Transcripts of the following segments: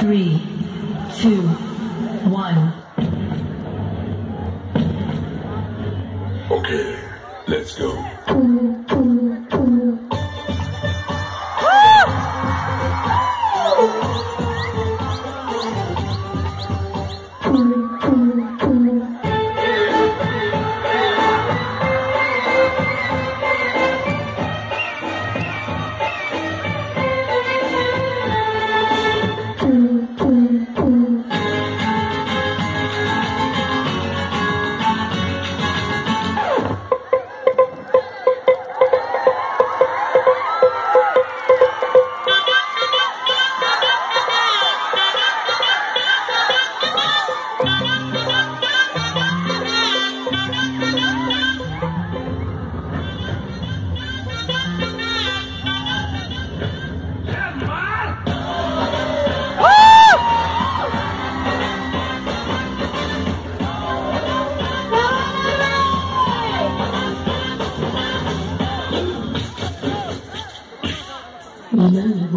Three, two, one. Okay, let's go.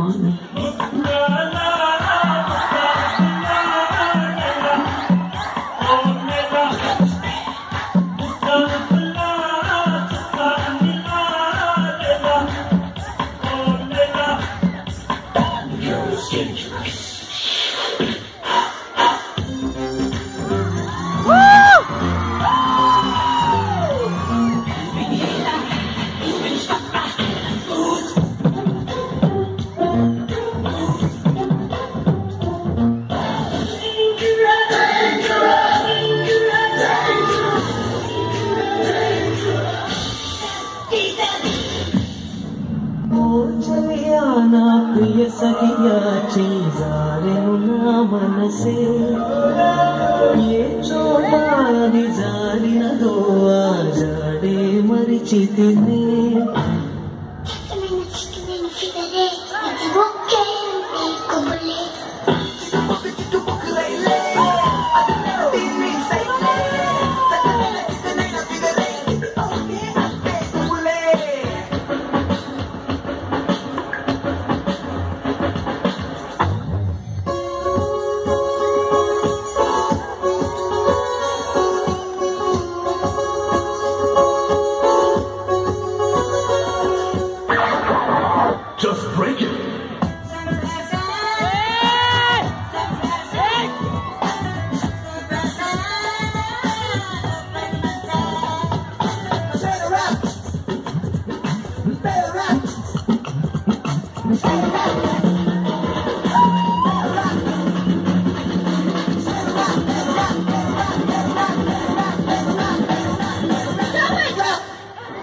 want me. dangerous. నా ప్రియ సఖియా చేజారెను నా మనసే. ఏ చోట అది జారినదో ఆ జాడే మరిచితిని.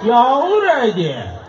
摇着的点。